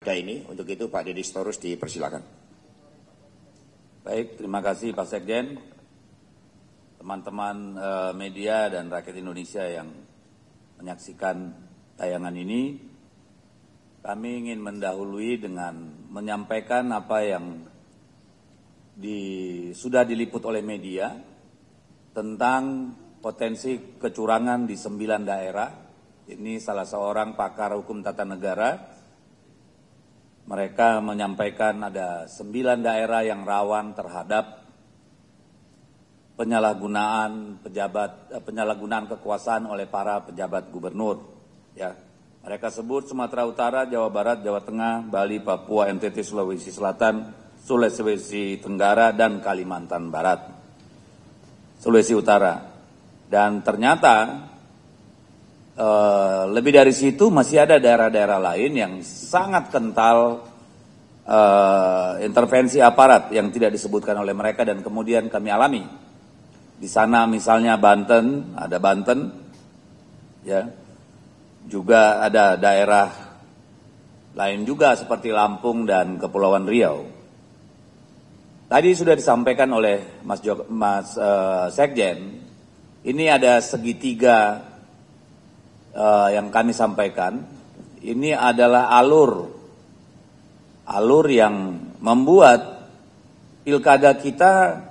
ini. Untuk itu Pak Deddy Storus dipersilakan. Baik, terima kasih Pak Sekjen, teman-teman eh, media dan rakyat Indonesia yang menyaksikan tayangan ini. Kami ingin mendahului dengan menyampaikan apa yang di, sudah diliput oleh media tentang potensi kecurangan di sembilan daerah. Ini salah seorang pakar hukum tata negara mereka menyampaikan ada sembilan daerah yang rawan terhadap penyalahgunaan pejabat eh, penyalahgunaan kekuasaan oleh para pejabat gubernur. Ya, mereka sebut Sumatera Utara, Jawa Barat, Jawa Tengah, Bali, Papua, NTT, Sulawesi Selatan, Sulawesi Tenggara, dan Kalimantan Barat. Sulawesi Utara. Dan ternyata uh, lebih dari situ masih ada daerah-daerah lain yang sangat kental uh, intervensi aparat yang tidak disebutkan oleh mereka dan kemudian kami alami. Di sana misalnya Banten, ada Banten, ya, juga ada daerah lain juga seperti Lampung dan Kepulauan Riau. Tadi sudah disampaikan oleh Mas, Jok, Mas uh, Sekjen, ini ada segitiga uh, yang kami sampaikan. Ini adalah alur alur yang membuat pilkada kita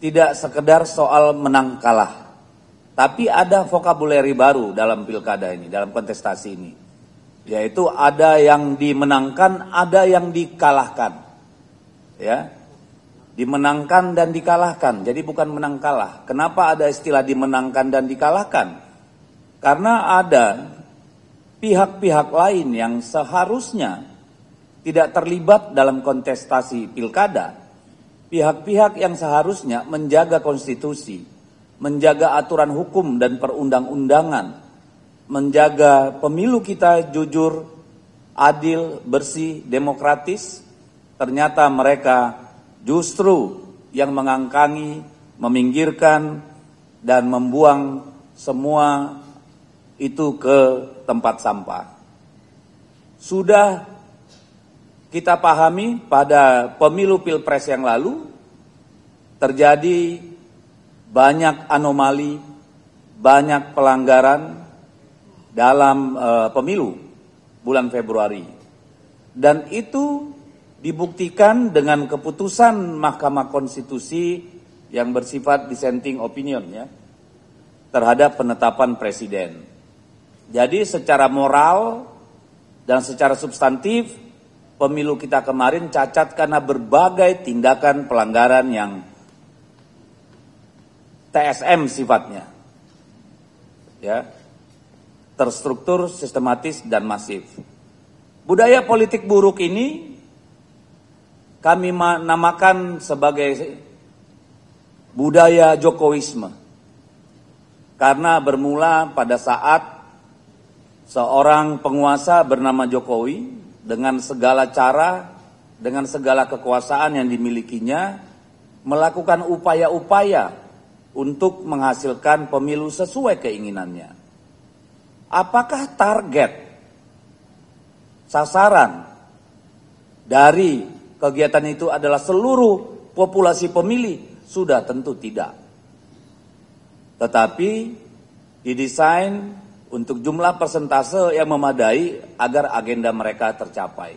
tidak sekedar soal menang kalah, tapi ada vokabuleri baru dalam pilkada ini, dalam kontestasi ini, yaitu ada yang dimenangkan, ada yang dikalahkan, ya, dimenangkan dan dikalahkan. Jadi bukan menang kalah. Kenapa ada istilah dimenangkan dan dikalahkan? Karena ada pihak-pihak lain yang seharusnya tidak terlibat dalam kontestasi pilkada, pihak-pihak yang seharusnya menjaga konstitusi, menjaga aturan hukum dan perundang-undangan, menjaga pemilu kita jujur, adil, bersih, demokratis, ternyata mereka justru yang mengangkangi, meminggirkan, dan membuang semua itu ke tempat sampah. Sudah kita pahami pada pemilu pilpres yang lalu terjadi banyak anomali, banyak pelanggaran dalam uh, pemilu bulan Februari. Dan itu dibuktikan dengan keputusan Mahkamah Konstitusi yang bersifat dissenting opinion ya terhadap penetapan presiden. Jadi secara moral dan secara substantif pemilu kita kemarin cacat karena berbagai tindakan pelanggaran yang TSM sifatnya. Ya. Terstruktur, sistematis dan masif. Budaya politik buruk ini kami namakan sebagai budaya Jokowisme. Karena bermula pada saat seorang penguasa bernama Jokowi dengan segala cara, dengan segala kekuasaan yang dimilikinya, melakukan upaya-upaya untuk menghasilkan pemilu sesuai keinginannya. Apakah target sasaran dari kegiatan itu adalah seluruh populasi pemilih? Sudah tentu tidak. Tetapi didesain untuk jumlah persentase yang memadai agar agenda mereka tercapai.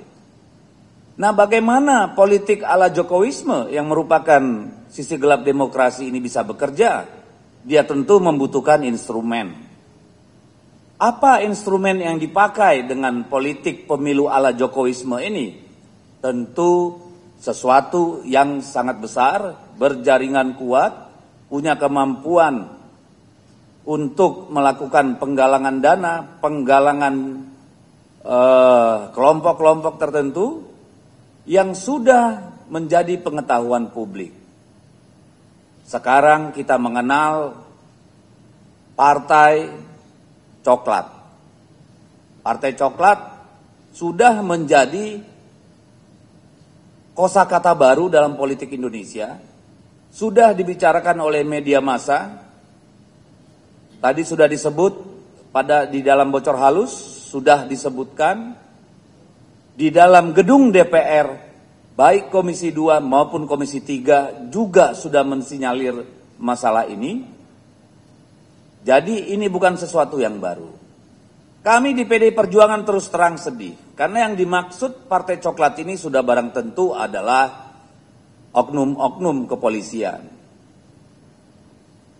Nah, bagaimana politik ala Jokowisme yang merupakan sisi gelap demokrasi ini bisa bekerja? Dia tentu membutuhkan instrumen. Apa instrumen yang dipakai dengan politik pemilu ala Jokowisme ini? Tentu sesuatu yang sangat besar, berjaringan kuat, punya kemampuan untuk melakukan penggalangan dana, penggalangan eh, kelompok-kelompok uh, tertentu yang sudah menjadi pengetahuan publik. Sekarang kita mengenal partai coklat. Partai coklat sudah menjadi kosakata baru dalam politik Indonesia, sudah dibicarakan oleh media massa, Tadi sudah disebut pada di dalam bocor halus sudah disebutkan di dalam gedung DPR, baik Komisi 2 maupun Komisi 3 juga sudah mensinyalir masalah ini. Jadi ini bukan sesuatu yang baru. Kami di PDI Perjuangan terus terang sedih. Karena yang dimaksud Partai Coklat ini sudah barang tentu adalah oknum-oknum kepolisian.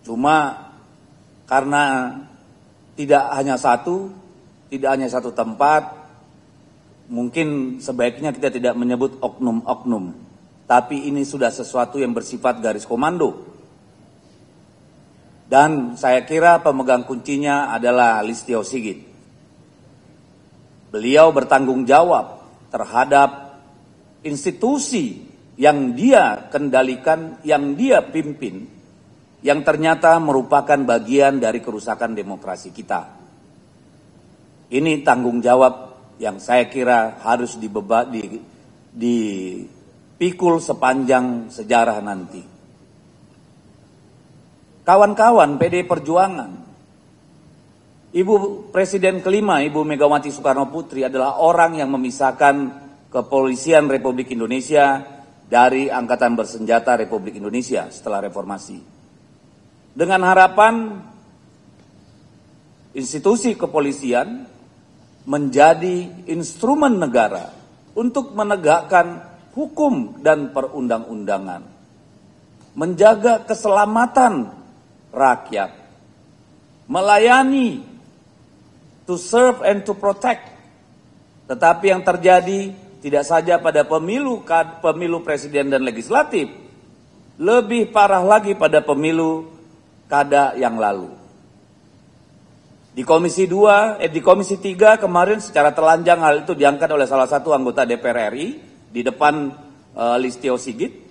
Cuma karena tidak hanya satu, tidak hanya satu tempat, mungkin sebaiknya kita tidak menyebut oknum-oknum. Tapi ini sudah sesuatu yang bersifat garis komando. Dan saya kira pemegang kuncinya adalah Listio Sigit. Beliau bertanggung jawab terhadap institusi yang dia kendalikan, yang dia pimpin, yang ternyata merupakan bagian dari kerusakan demokrasi kita. Ini tanggung jawab yang saya kira harus dibeba, di, dipikul sepanjang sejarah nanti. Kawan-kawan PD Perjuangan, Ibu Presiden kelima, Ibu Megawati Soekarno Putri adalah orang yang memisahkan kepolisian Republik Indonesia dari Angkatan Bersenjata Republik Indonesia setelah reformasi. Dengan harapan institusi kepolisian menjadi instrumen negara untuk menegakkan hukum dan perundang-undangan, menjaga keselamatan rakyat, melayani to serve and to protect. Tetapi yang terjadi tidak saja pada pemilu pemilu presiden dan legislatif, lebih parah lagi pada pemilu kada yang lalu. Di Komisi 2, eh, di Komisi 3 kemarin secara telanjang hal itu diangkat oleh salah satu anggota DPR RI di depan uh, Listio Sigit.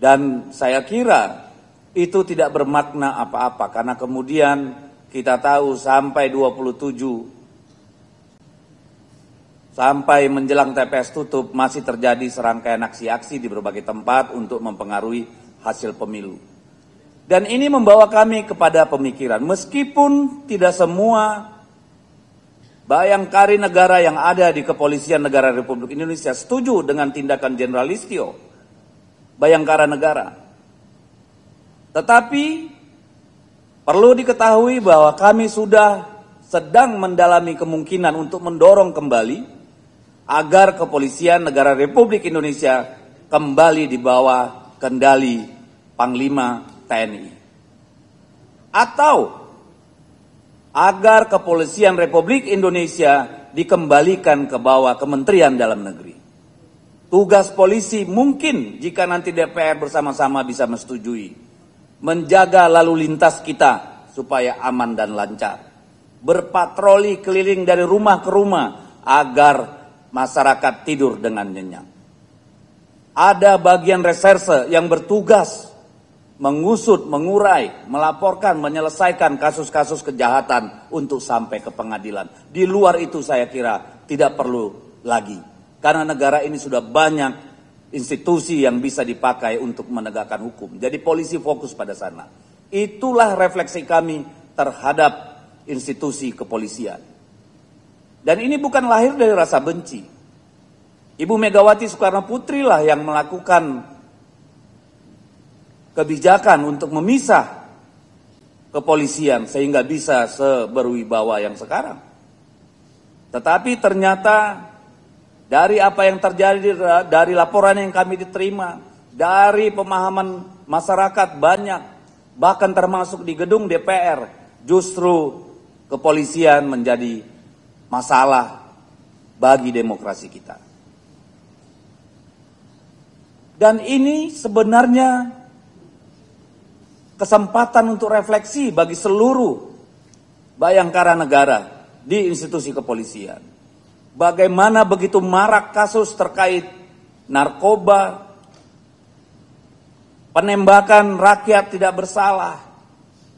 Dan saya kira itu tidak bermakna apa-apa karena kemudian kita tahu sampai 27 sampai menjelang TPS tutup masih terjadi serangkaian aksi-aksi di berbagai tempat untuk mempengaruhi hasil pemilu. Dan ini membawa kami kepada pemikiran, meskipun tidak semua bayangkari negara yang ada di kepolisian negara Republik Indonesia setuju dengan tindakan Jenderal Listio, bayangkara negara. Tetapi perlu diketahui bahwa kami sudah sedang mendalami kemungkinan untuk mendorong kembali agar kepolisian negara Republik Indonesia kembali di bawah kendali Panglima TNI. Atau agar kepolisian Republik Indonesia dikembalikan ke bawah Kementerian Dalam Negeri. Tugas polisi mungkin jika nanti DPR bersama-sama bisa menyetujui menjaga lalu lintas kita supaya aman dan lancar. Berpatroli keliling dari rumah ke rumah agar masyarakat tidur dengan nyenyak. Ada bagian reserse yang bertugas mengusut, mengurai, melaporkan, menyelesaikan kasus-kasus kejahatan untuk sampai ke pengadilan. Di luar itu saya kira tidak perlu lagi. Karena negara ini sudah banyak institusi yang bisa dipakai untuk menegakkan hukum. Jadi polisi fokus pada sana. Itulah refleksi kami terhadap institusi kepolisian. Dan ini bukan lahir dari rasa benci. Ibu Megawati Soekarno Putri lah yang melakukan kebijakan untuk memisah kepolisian sehingga bisa seberwibawa yang sekarang. Tetapi ternyata dari apa yang terjadi dari laporan yang kami diterima, dari pemahaman masyarakat banyak, bahkan termasuk di gedung DPR, justru kepolisian menjadi masalah bagi demokrasi kita. Dan ini sebenarnya kesempatan untuk refleksi bagi seluruh bayangkara negara di institusi kepolisian. Bagaimana begitu marak kasus terkait narkoba, penembakan rakyat tidak bersalah,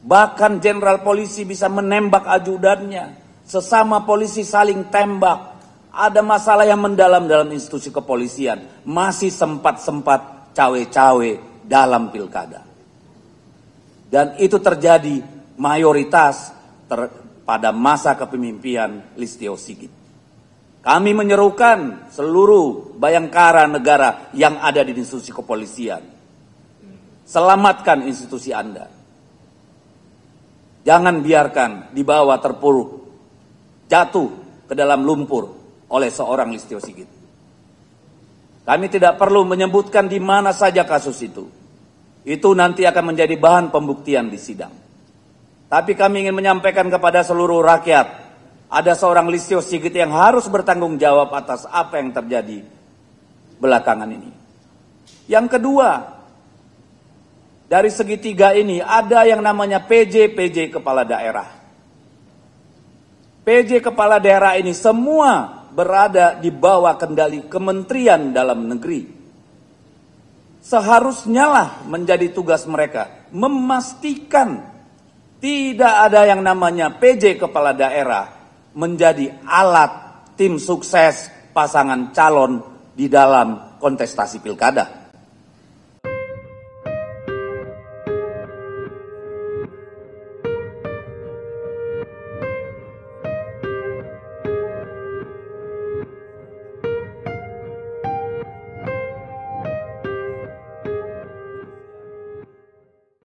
bahkan jenderal polisi bisa menembak ajudannya, sesama polisi saling tembak, ada masalah yang mendalam dalam institusi kepolisian, masih sempat-sempat cawe-cawe dalam pilkada. Dan itu terjadi mayoritas ter, pada masa kepemimpinan Listio Sigit. Kami menyerukan seluruh bayangkara negara yang ada di institusi kepolisian. Selamatkan institusi Anda. Jangan biarkan di bawah terpuruk, jatuh ke dalam lumpur oleh seorang Listio Sigit. Kami tidak perlu menyebutkan di mana saja kasus itu. Itu nanti akan menjadi bahan pembuktian di sidang. Tapi kami ingin menyampaikan kepada seluruh rakyat, ada seorang Listio Sigit yang harus bertanggung jawab atas apa yang terjadi belakangan ini. Yang kedua, dari segitiga ini ada yang namanya PJ-PJ kepala daerah. PJ kepala daerah ini semua berada di bawah kendali Kementerian Dalam Negeri. Seharusnya lah menjadi tugas mereka memastikan tidak ada yang namanya PJ kepala daerah menjadi alat tim sukses pasangan calon di dalam kontestasi pilkada.